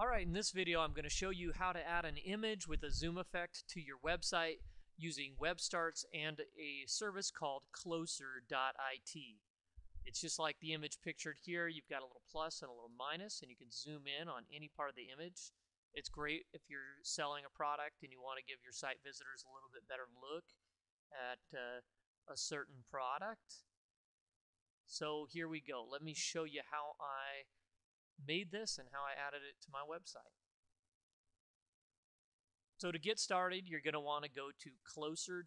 Alright, in this video I'm going to show you how to add an image with a zoom effect to your website using WebStarts and a service called Closr.it. It's just like the image pictured here. You've got a little plus and a little minus and you can zoom in on any part of the image. It's great if you're selling a product and you want to give your site visitors a little bit better look at uh, a certain product. So here we go. Let me show you how I made this and how I added it to my website. So to get started, you're going to want to go to closr.it.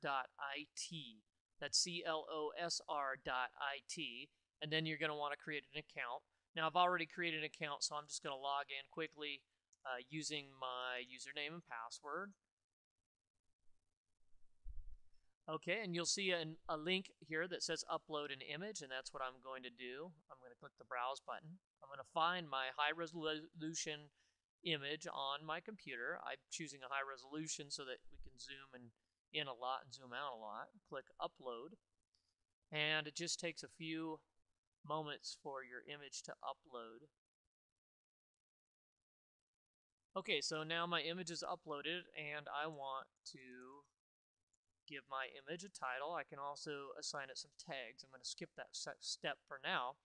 That's C-L-O-S-R dot I-T. And then you're going to want to create an account. Now I've already created an account, so I'm just going to log in quickly uh, using my username and password. Okay, and you'll see an, a link here that says upload an image, and that's what I'm going to do. I'm going to click the browse button. I'm going to find my high resolution image on my computer. I'm choosing a high resolution so that we can zoom in a lot and zoom out a lot. Click upload, and it just takes a few moments for your image to upload. Okay, so now my image is uploaded and I want to give my image a title. I can also assign it some tags. I'm going to skip that step for now.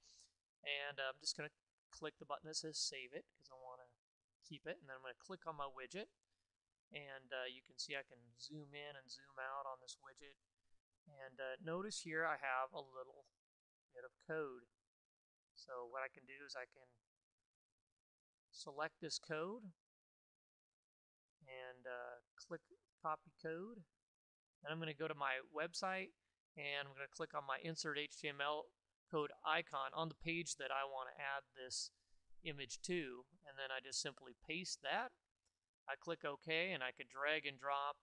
And I'm just going to click the button that says Save It because I want to keep it. And then I'm going to click on my widget. And uh, you can see I can zoom in and zoom out on this widget. And uh, notice here I have a little bit of code. So what I can do is I can select this code and uh, click copy code and I'm going to go to my website and I'm going to click on my insert HTML code icon on the page that I want to add this image to and then I just simply paste that. I click OK and I could drag and drop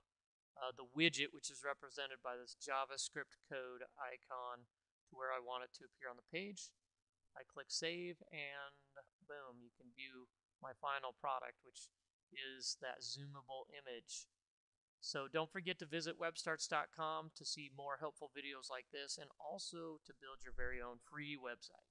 uh, the widget which is represented by this JavaScript code icon to where I want it to appear on the page. I click save and boom you can view my final product which is that zoomable image so don't forget to visit webstarts.com to see more helpful videos like this and also to build your very own free website.